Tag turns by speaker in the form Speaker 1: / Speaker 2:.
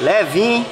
Speaker 1: Levinho.